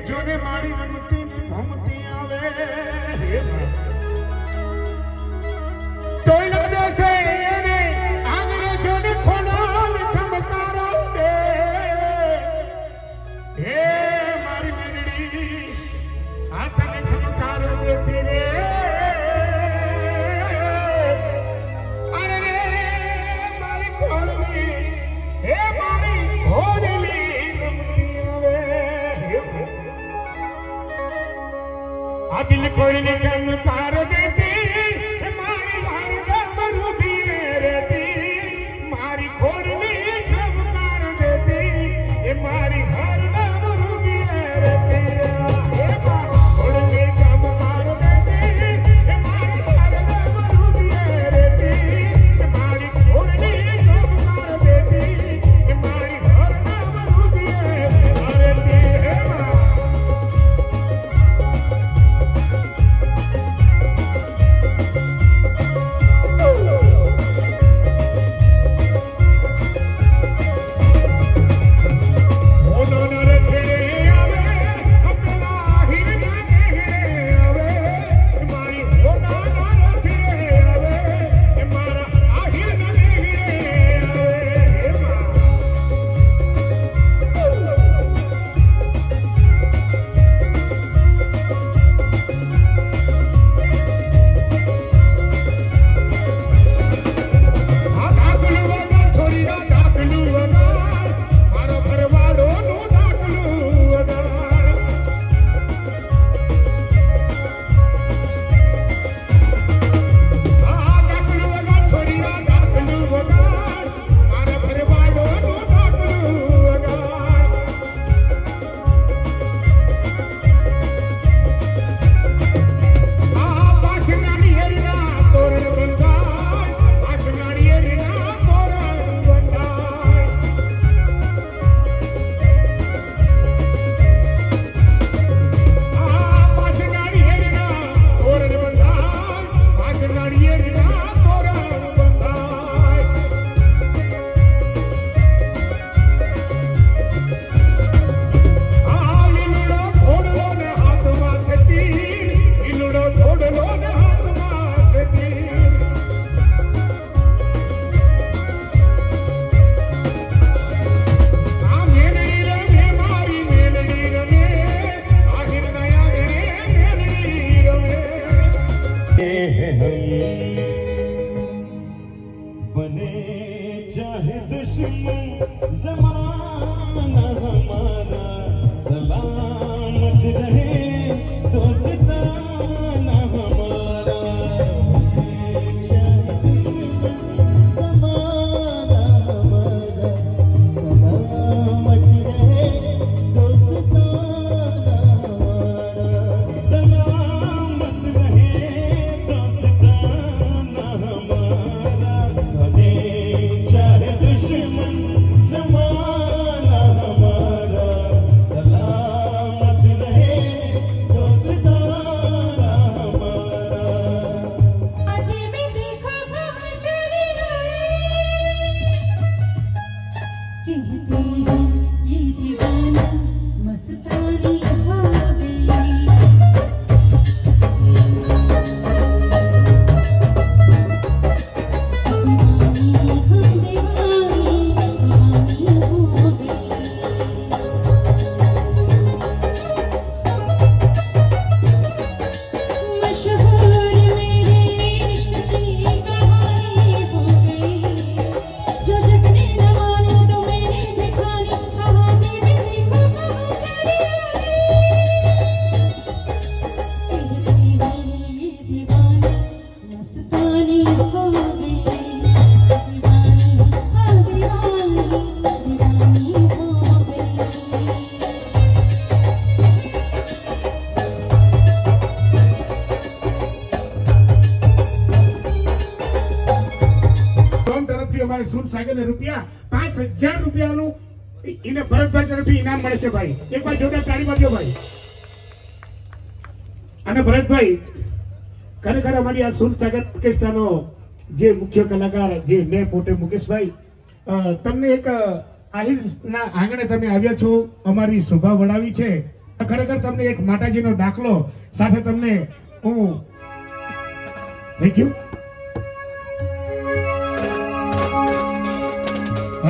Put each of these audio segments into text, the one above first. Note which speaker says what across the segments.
Speaker 1: ਵਿੱਚੋਂ ਨੇ ਮਾੜੀ kil kori ni kam kha hit
Speaker 2: the shimmy. તમારે સૂટ સાગરને રૂપિયા? પાંચ હજાર રૂપિયાનું એને ભરતભાઈ તરફથી ઇનામ મળે છે ભાઈ. એક વાર જોતા તાળી મારજો ભાઈ. અને ભરતભાઈ, ખરેખર અમારી આ સુર સુરસાગર ઓર્કેસ્ટ્રાનો જે મુખ્ય કલાકાર, જે મેં પોતે મુકેશભાઈ તમને એક આહિરના આંગણે તમે આવ્યા છો, અમારી શોભા વડાવી છે.
Speaker 1: ખરેખર તમને એક માતાજીનો દાખલો, સાથે તમને હું thank you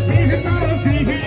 Speaker 1: see his, see his.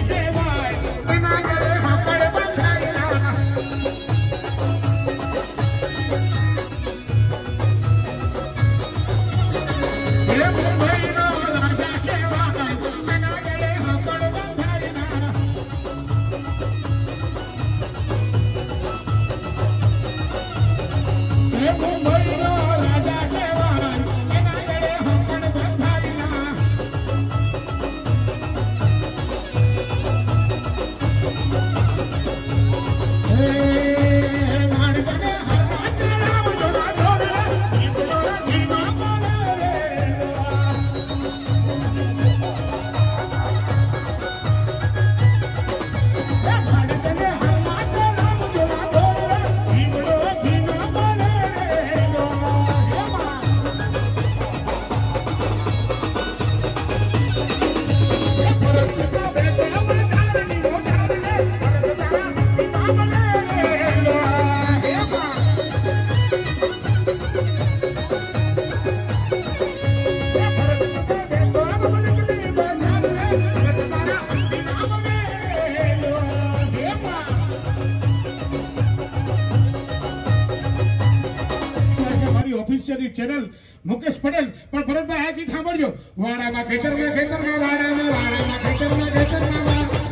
Speaker 1: કરી ચેનલ મુકેશ પટેલ પણ ભરતભાઈ આ ગીત સાંભળજો વાડામાં ખેતરમાં ખેતરમાં વાડામાં વાડામાં ખેતરમાં ખેતરમાં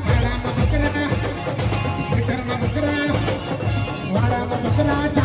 Speaker 1: વાડામાં બકરા ખેતરમાં બકરા વાડામાં બકરા